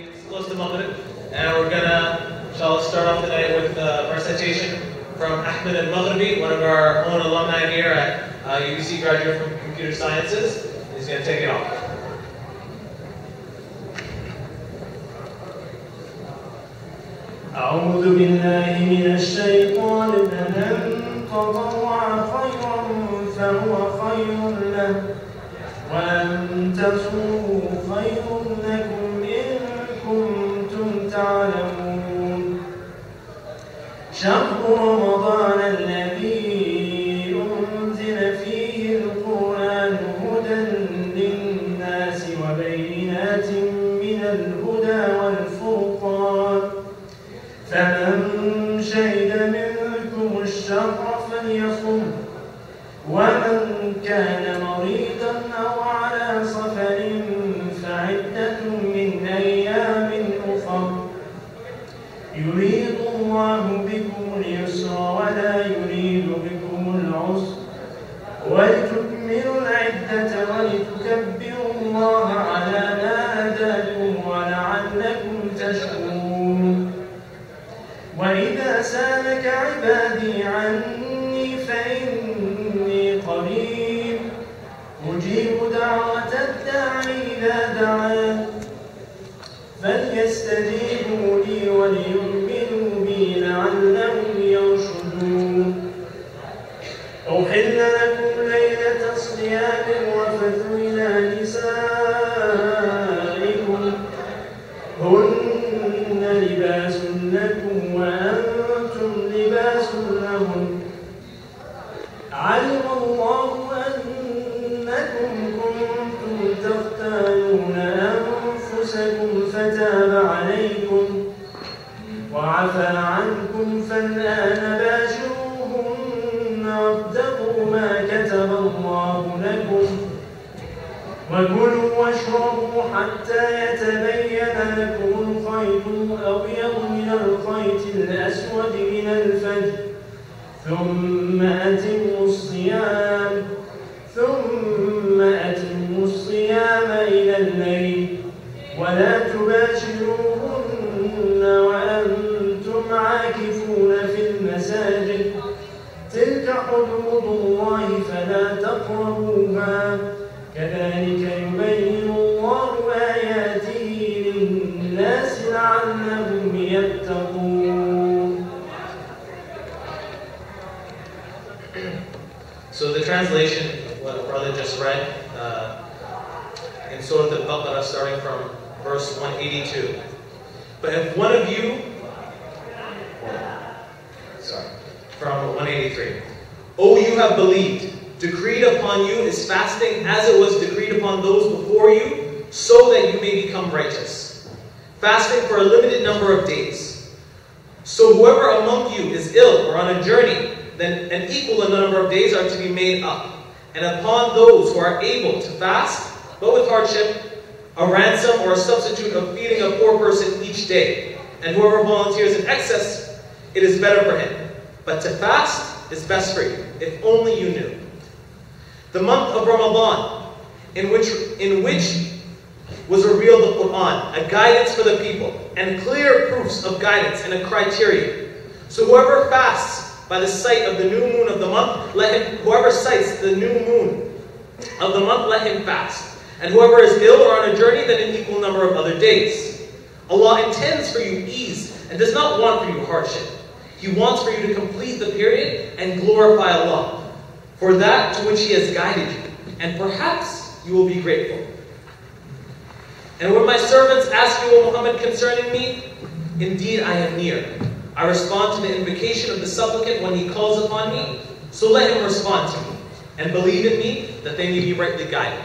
It's close to Maghrib, and we're gonna, inshallah, start off the night with uh, a recitation from Ahmed al-Maghribi, one of our own alumni here at uh, UBC, graduate from Computer Sciences. He's gonna take it off. أعوذ بالله من الشيطان فمن تطوع خيرا فهو خير له وأن تصوموا خير لكم شهر extending وعفى عنكم فالآن باشروهن وابتغوا ما كتب الله لكم. وكلوا واشربوا حتى يتبين لكم الخيط الأبيض من الخيط الأسود من الفجر. ثم أتموا الصيام المساجد تلك حدود الله فلا تقربوها كذلك يبين الله آياته للناس لعلهم يتقون So the translation of what the brother just read uh, in Surah Al-Baqarah, starting from verse 182. But if one of you, 183. O you have believed, decreed upon you is fasting as it was decreed upon those before you, so that you may become righteous. Fasting for a limited number of days. So whoever among you is ill or on a journey, then an equal number of days are to be made up. And upon those who are able to fast, but with hardship, a ransom or a substitute of feeding a poor person each day. And whoever volunteers in excess, it is better for him. But to fast is best for you, if only you knew. The month of Ramadan, in which, in which was revealed the Quran, a guidance for the people, and clear proofs of guidance and a criteria. So whoever fasts by the sight of the new moon of the month, let him whoever sights the new moon of the month, let him fast. And whoever is ill or on a journey, then an equal number of other days. Allah intends for you ease and does not want for you hardship. He wants for you to complete the period and glorify Allah for that to which He has guided you, and perhaps you will be grateful. And when my servants ask you, O Muhammad, concerning me, indeed I am near. I respond to the invocation of the supplicant when he calls upon me, so let him respond to me, and believe in me that they may be rightly guided.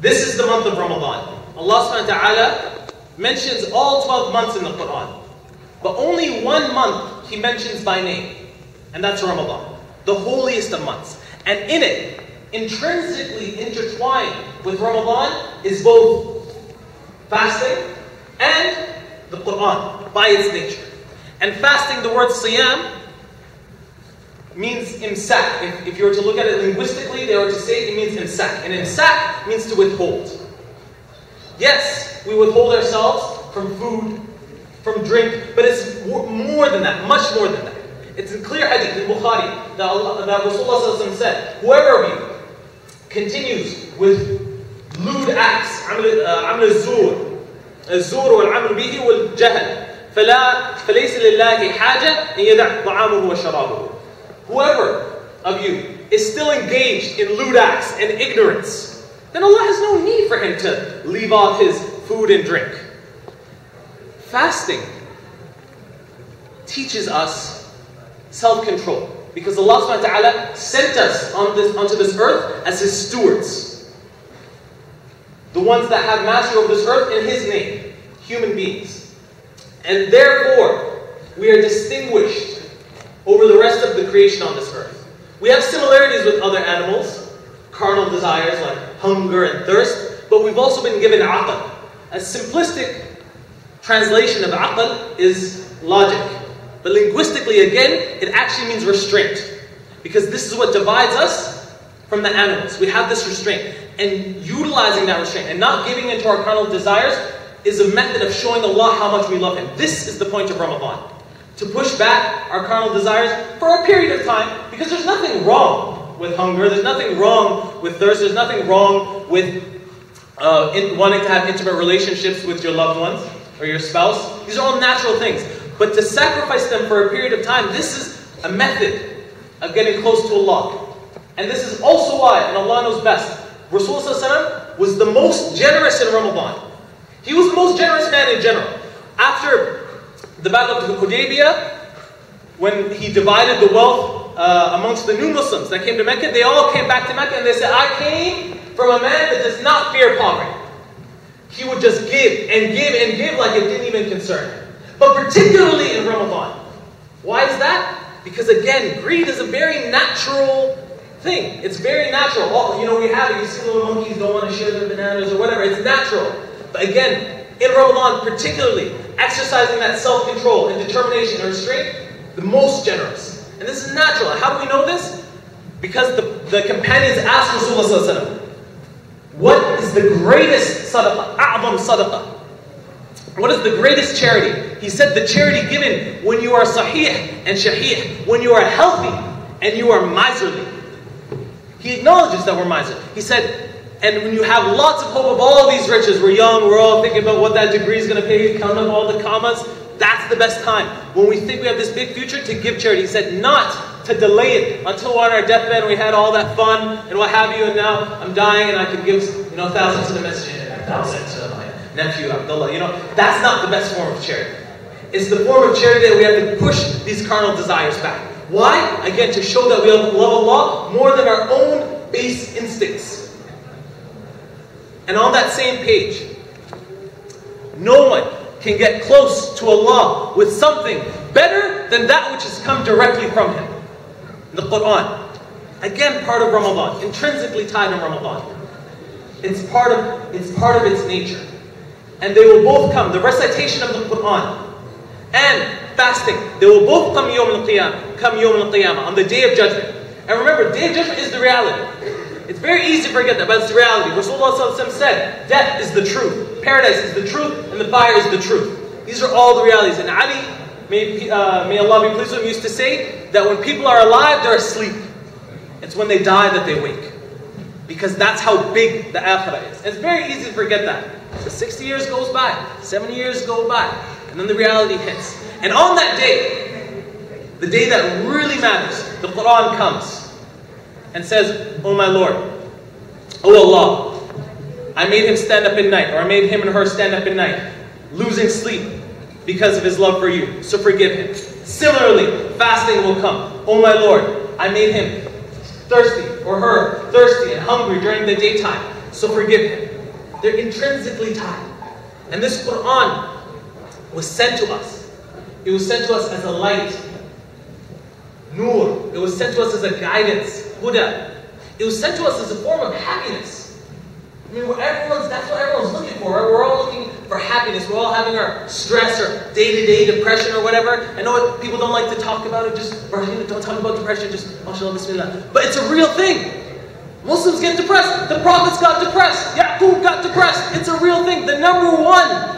This is the month of Ramadan. Allah subhanahu wa ta'ala mentions all 12 months in the Quran. But only one month he mentions by name, and that's Ramadan, the holiest of months. And in it, intrinsically intertwined with Ramadan, is both fasting and the Quran by its nature. And fasting, the word siyam, means imsak. If, if you were to look at it linguistically, they were to say it means imsak. And imsak means to withhold. Yes, we withhold ourselves from food, from drink, but it's more, more than that, much more than that. It's a clear hadith in Bukhari that, Allah, that Rasulullah said, whoever of you continues with lewd acts, عمل عمل الزور الزور والعمل به والجهل فلا فليس لله حاجة أن يدع طعامه وشرابه Whoever of you is still engaged in lewd acts and ignorance, then Allah has no need for him to leave off his food and drink. Fasting teaches us self-control. Because Allah subhanahu wa ta'ala sent us on this, onto this earth as His stewards. The ones that have mastery over this earth in His name, human beings. And therefore, we are distinguished over the rest of the creation on this earth. We have similarities with other animals, carnal desires like hunger and thirst, but we've also been given aql. A simplistic translation of aql is logic. But linguistically, again, it actually means restraint. Because this is what divides us from the animals. We have this restraint. And utilizing that restraint and not giving into our carnal desires is a method of showing Allah how much we love Him. This is the point of Ramadan. To push back our carnal desires for a period of time, because there's nothing wrong with hunger, there's nothing wrong with thirst, there's nothing wrong with uh, in, wanting to have intimate relationships with your loved ones or your spouse. These are all natural things. But to sacrifice them for a period of time, this is a method of getting close to Allah. And this is also why, and Allah knows best, Rasulullah was the most generous in Ramadan. He was the most generous man in general. After the Battle of Hudaybiyah, when he divided the wealth uh, amongst the new Muslims that came to Mecca, they all came back to Mecca and they said, I came from a man that does not fear poverty. He would just give and give and give like it didn't even concern him. But particularly in Ramadan. Why is that? Because again, greed is a very natural thing. It's very natural. All, you know, we have it. You see little monkeys don't want to share their bananas or whatever. It's natural. But again, in Ramadan particularly, exercising that self-control and determination and restraint, the most generous. And this is natural. How do we know this? Because the, the companions asked Rasulullah what is the greatest sadaqah? A'zam sadaqah. What is the greatest charity? He said the charity given when you are sahih and shahih, when you are healthy and you are miserly. He acknowledges that we're miserly. He said, and when you have lots of hope of all these riches, we're young, we're all thinking about what that degree is going to pay, count up all the commas, that's the best time. When we think we have this big future, to give charity. He said, not to delay it until we're on our deathbed and we had all that fun and what have you, and now I'm dying and I can give you know a thousand to the and a thousand to my nephew Abdullah. You know, that's not the best form of charity. It's the form of charity that we have to push these carnal desires back. Why? Again, to show that we love Allah more than our own base instincts. And on that same page, no one can get close to Allah with something better than that which has come directly from Him. The Quran. Again, part of Ramadan, intrinsically tied in Ramadan. It's part of it's part of its nature. And they will both come, the recitation of the Quran and fasting, they will both come Yom al-Qiyamah, come Yom al-Qiyamah, on the Day of Judgment. And remember, Day of Judgment is the reality. It's very easy to forget that, but it's the reality. Rasulullah said, death is the truth, paradise is the truth, and the fire is the truth. These are all the realities. And Ali, may, uh, may Allah be pleased with him, used to say that when people are alive, they're asleep. It's when they die that they wake. Because that's how big the akhirah is. it's very easy to forget that. So 60 years goes by, 70 years go by, and then the reality hits. And on that day, the day that really matters, the Quran comes and says, Oh my Lord, Oh Allah, I made him stand up at night, or I made him and her stand up at night, losing sleep because of his love for you. So forgive him. Similarly, fasting will come. Oh my Lord, I made him thirsty, or her thirsty and hungry during the daytime. So forgive him. They're intrinsically tied. And this Quran was sent to us. It was sent to us as a light, nur. It was sent to us as a guidance, huda. It was sent to us as a form of happiness. I mean, everyone's, that's what everyone's looking for. Right? We're all looking for happiness. We're all having our stress or day-to-day depression or whatever. I know what people don't like to talk about it, just or don't talk about depression, just mashallah bismillah. But it's a real thing. Muslims get depressed. The prophets got depressed. Yaqub got depressed. It's a real thing. The number one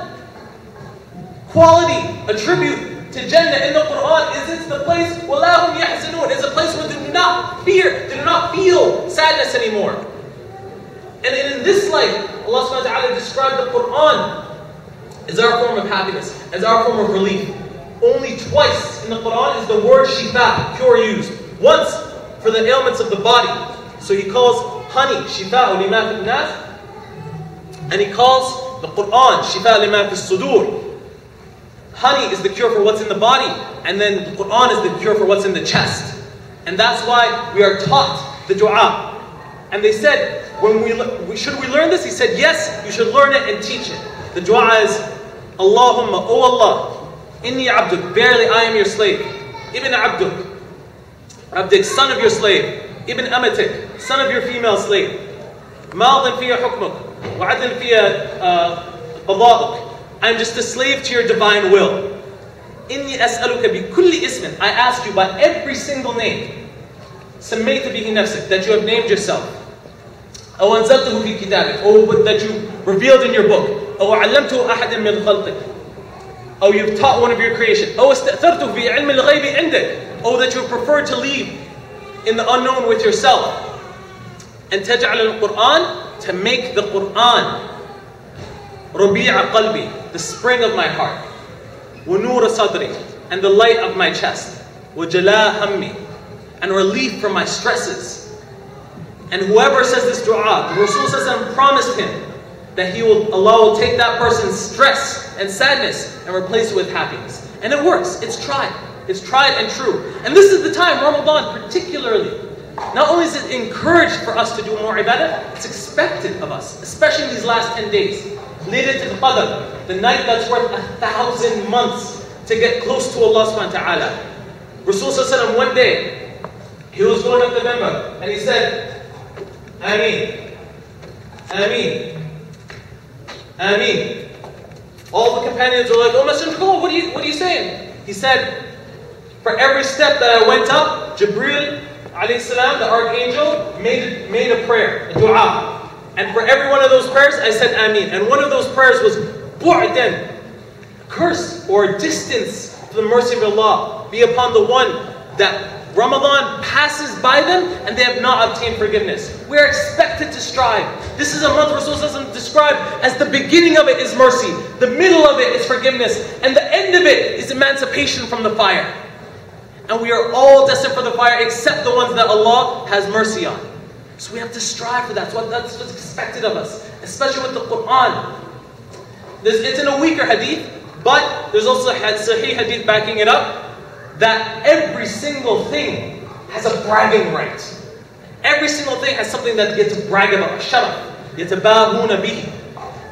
quality, attribute to Jannah in the Quran is it's the place, وَلَهُمْ يَحْزَنُونَ It's a place where they do not fear, they do not feel sadness anymore. And in this light, Allah subhanahu wa ta'ala described the Quran as our form of happiness, as our form of relief. Only twice in the Quran is the word shifa, cure used. Once for the ailments of the body. So he calls honey shifa lima fi nas, and he calls the Quran shifa lima fi sudur. Honey is the cure for what's in the body, and then the Quran is the cure for what's in the chest. And that's why we are taught the dua. And they said, when we should we learn this? He said, yes, you should learn it and teach it. The dua is, Allahumma, O Allah, inni abduk, verily I am your slave. Ibn abduk, abdik, son of your slave. Ibn amatik, son of your female slave. ماض فيها حكمك وعدل فيها قضاءك I'm just a slave to your divine will. إني أسألك بكل اسم I ask you by every single name سميت به نفسك that you have named yourself أو أنزلته في كتابك or that you revealed in your book أو علمته أحد من خلقك أو you've taught one of your creation أو استأثرته في علم الغيب عندك or that you prefer to leave in the unknown with yourself and تجعل القرآن to make the Quran ربيع قلبي the spring of my heart ونور صدري and the light of my chest وجلاء همي and relief from my stresses and whoever says this dua the Rasul says and promised him that he will Allah will take that person's stress and sadness and replace it with happiness. And it works. It's tried. It's tried and true. And this is the time Ramadan particularly. Not only is it encouraged for us to do more ibadah, it's expected of us, especially these last 10 days. Laylatul Qadr, the night that's worth a thousand months to get close to Allah subhanahu wa ta'ala. Rasul one day, he was going up the minbar and he said, Ameen, Ameen, Ameen. All the companions were like, Oh Messenger of Allah, what are you, what are you saying? He said, For every step that I went up, Jibril salam, the archangel, made, made a prayer, a dua. And for every one of those prayers, I said Ameen. And one of those prayers was Bu'dan, curse or distance from the mercy of Allah be upon the one that Ramadan passes by them and they have not obtained forgiveness. We are expected to strive. This is a month Rasulullah described as the beginning of it is mercy, the middle of it is forgiveness, and the end of it is emancipation from the fire. And we are all destined for the fire except the ones that Allah has mercy on. So we have to strive for that. That's, what, that's what's expected of us, especially with the Quran. There's, it's in a weaker hadith, but there's also a sahih hadith backing it up that every single thing has a bragging right. Every single thing has something that gets to brag about. Sharaf. يتباهون به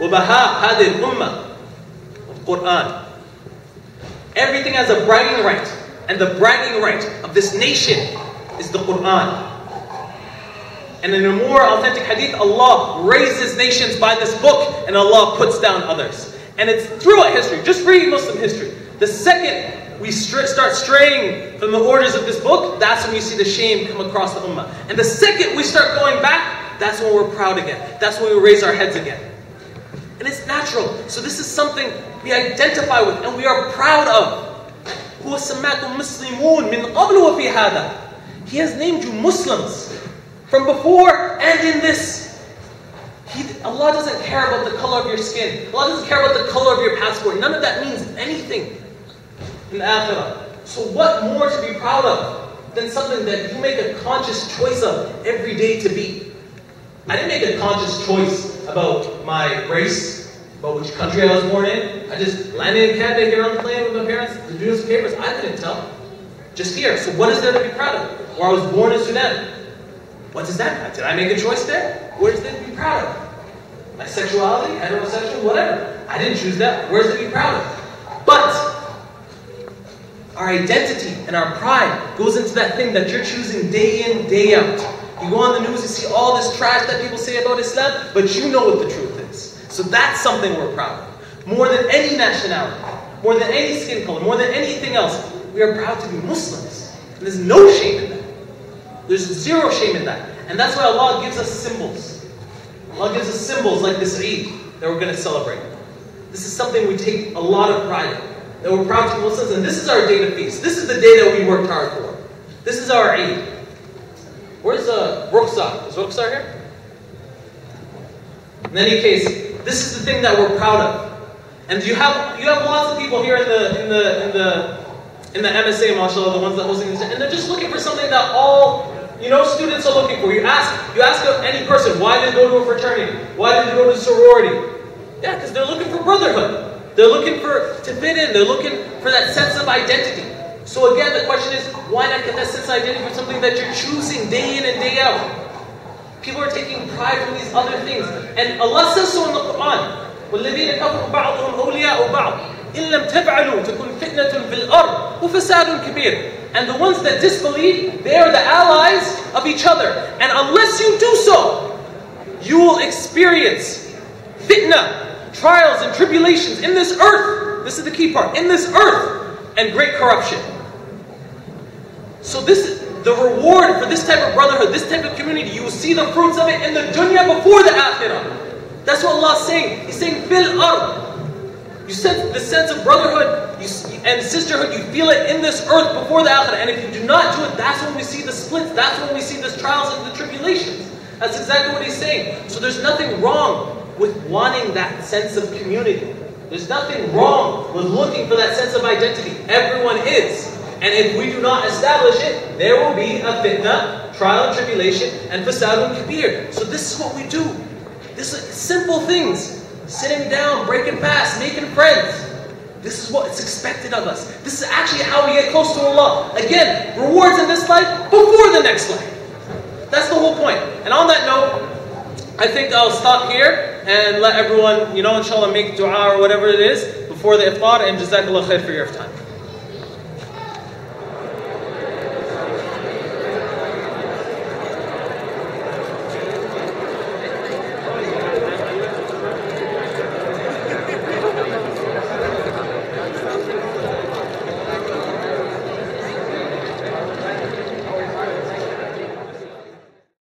وبهاء هذه الأمة Quran. Everything has a bragging right. And the bragging right of this nation is the Quran. And in a more authentic hadith, Allah raises nations by this book and Allah puts down others. And it's throughout history, just read Muslim history. The second we start straying from the orders of this book, that's when you see the shame come across the ummah. And the second we start going back, that's when we're proud again. That's when we raise our heads again. And it's natural. So this is something we identify with and we are proud of. هو سماكم مسلمون من قبل وفي هذا He has named you Muslims from before and in this. He, Allah doesn't care about the color of your skin. Allah doesn't care about the color of your passport. None of that means anything in the akhirah. So what more to be proud of than something that you make a conscious choice of every day to be? I didn't make a conscious choice about my race, about which country I was born in. I just landed in Canada here on the plane with my parents to do some papers. I couldn't tell. Just here. So what is there to be proud of? Or I was born in Sudan. What does that mean? Did I make a choice there? What is there to be proud of? My sexuality, heterosexual, whatever. I didn't choose that. Where's there to be proud of? But our identity and our pride goes into that thing that you're choosing day in, day out. You go on the news, you see all this trash that people say about Islam, but you know what the truth is. So that's something we're proud of. more than any nationality, more than any skin color, more than anything else. We are proud to be Muslims. And there's no shame in that. There's zero shame in that. And that's why Allah gives us symbols. Allah gives us symbols like this Eid that we're going to celebrate. This is something we take a lot of pride in. That we're proud to be Muslims, and this is our day to feast. This is the day that we worked hard for. This is our Eid. Where's uh, Rukhsar? Is Rukhsar here? In any case, this is the thing that we're proud of. And you have you have lots of people here in the in the in the in the MSA, mashallah, the ones that hosting this, and they're just looking for something that all you know students are looking for. You ask you ask any person why did they go to a fraternity, why did they go to a sorority? Yeah, because they're looking for brotherhood. They're looking for to fit in. They're looking for that sense of identity. So again, the question is, why not get that sense of identity for something that you're choosing day in and day out? People are taking pride from these other things. And Allah says so in the Quran. والذين كفروا بعضهم أولياء بعض إن لم تفعلوا تكون فتنة في الأرض وفساد كبير And the ones that disbelieve, they are the allies of each other. And unless you do so, you will experience fitna, trials and tribulations in this earth. This is the key part. In this earth and great corruption. So this is the reward for this type of brotherhood, this type of community, you will see the fruits of it in the dunya before the akhirah. That's what Allah is saying. He's saying, fil ard. You sense the sense of brotherhood and sisterhood, you feel it in this earth before the akhirah. And if you do not do it, that's when we see the splits, that's when we see the trials and the tribulations. That's exactly what he's saying. So there's nothing wrong with wanting that sense of community. There's nothing wrong with looking for that sense of identity. Everyone is. And if we do not establish it, there will be a fitna, trial and tribulation, and fasadun kabir. So this is what we do. This is simple things. Sitting down, breaking fast, making friends. This is what's expected of us. This is actually how we get close to Allah. Again, rewards in this life before the next life. That's the whole point. And on that note, I think I'll stop here and let everyone, you know, inshallah, make dua or whatever it is before the iftar and jazakallah khair for your time.